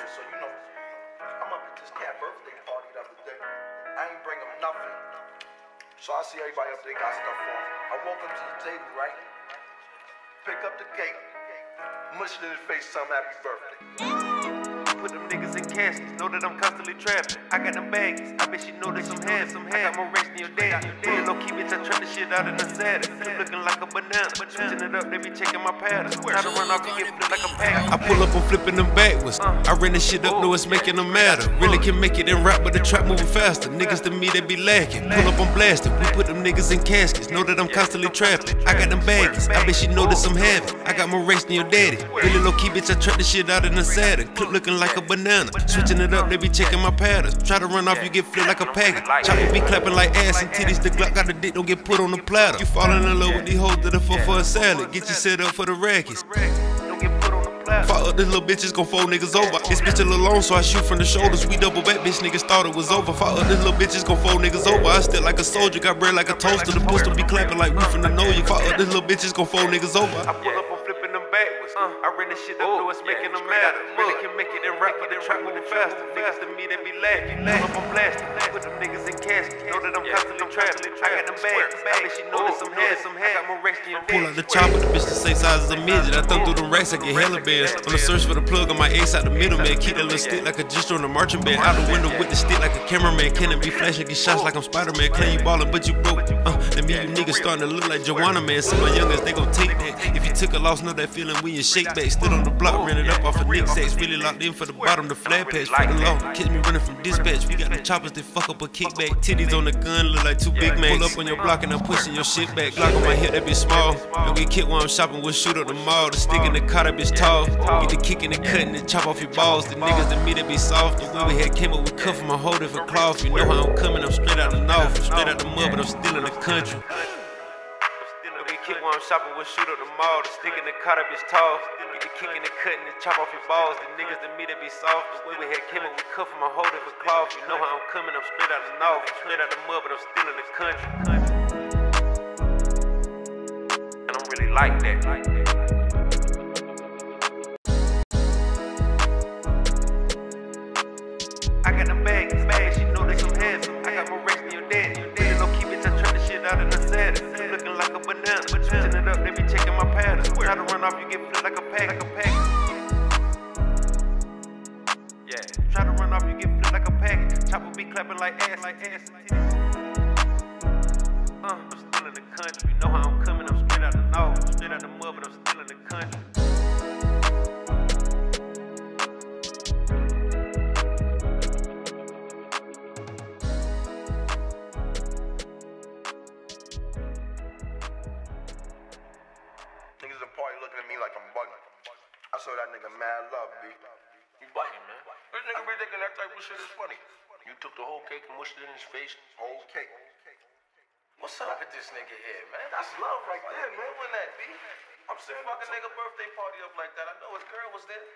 this, so you know, I'm up at this cat birthday party the other day. I ain't bring him nothing. So I see everybody up there got stuff on. I walk up to the table, right? Pick up the cake, mush it in his face, some happy birthday. Put them niggas know that I'm constantly trapping. I got them bags, I bet you know that some head, some head. I got more rest than your dad. Really low key, bitch, I trap the shit out in the saddle. Flip looking like a banana, switching it up, they be checking my pattern. Try to run off, you get flipped like a pack. I pull up, I'm flipping them backwards. I ran this shit up, know it's making them matter. Really can make it in rap, but the trap moving faster. Niggas to me, they be lacking. Pull up, I'm blasting. We put them niggas in caskets. Know that I'm constantly trapping. I got them baggies. I bet she know that I'm heavy. I got more race than your daddy. Really low key, bitch, I trap the shit out in the saddle. Clip looking like a banana. Switching it up, they be checking my patterns. Try to run off, you get flipped like a packet. Chopper be clapping like ass and titties. The Glock got the dick, don't get put on the platter. You falling in love with these hoes that are for for a salad. Get you set up for the rackets. The. Fuck up, this little bitch is gon' fold niggas over. This bitch a little long, so I shoot from the shoulders. We double back, bitch niggas thought it was over. Fuck up, this little bitch is gon' fold niggas over. I still like a soldier, got bread like a toaster. The pistol be clapping like we finna know you. Fuck up, this little bitch is gon' fold niggas over. Uh. I pull up, I'm flipping them backwards. I ran this shit up, oh, know it's making them matter. Really can make it and rap, with the trap the faster. Niggas to me, they be laughing. Pull up, I'm blasting. Put them niggas in caskets. Know that I'm constantly trapping. I got them bags. I bet she oh, know that some oh, head, some head. I got more rest than your Pull out the chopper, the bitch the same size as a midget. I thumb through the racks, I get hella bands. On the search for the plug on my ace out the middle, man. Keep that little stick like a a G on the marching band. Out the window with the stick like a cameraman. Cannon be flashing, get shots like I'm Spider Man. Claim you ballin', but you broke. Uh, then me, you niggas starting to look like Joanna, man. See my youngest, they gon' take that. If you took a loss, know that feeling when you shake back. Stood on the block, ran it up off a Nick Sacks. Really locked in for the bottom, the flat patch. For the law, catch me running from dispatch. We got the choppers, they fuck up a kickback. Titties on the gun, look like two big man. Pull up on your block and I'm pushing your shit back. Glock on my hip, that be small. Don't get kicked while I'm shopping, we'll shoot up the mall. The stick in the car, that bitch tall. Get the kick in the cut and then chop off your balls. The niggas that me, be soft. The way we had came up with cuff from a whole different cloth. You know how I'm coming, I'm straight out the north. I'm straight out the mud, but I'm still in the country. Kicked while I'm shopping, we'll shoot up the mall. The stick in the car, that bitch tall. Get the kick in the cut and then chop off your balls. The niggas that me, be soft. The way we had came up with cuff from a whole different cloth. You know how I'm coming, I'm straight out the north. I'm straight out the mud, but I'm still in the country. Really like that. I got them bags, bags, she know that some heads. I got more rest than your daddy. Really low key, bitch, I trap the shit out in the saddle. Flip looking like a banana, but switching it up, they be checking my patterns. Try to run off, you get flipped like a pack, like a pack. Yeah, try to run off, you get flipped like a pack. Chopper be clapping like ass, like ass. Uh, me like I'm bugging. I saw that nigga mad love, B. You biting, man. This nigga be thinking that type of shit is funny. You took the whole cake and mushed it in his face. Whole cake. What's up with this nigga here, man? That's love right there, man. Wouldn't that be? I'm sick fucking nigga birthday party up like that. I know his girl was there.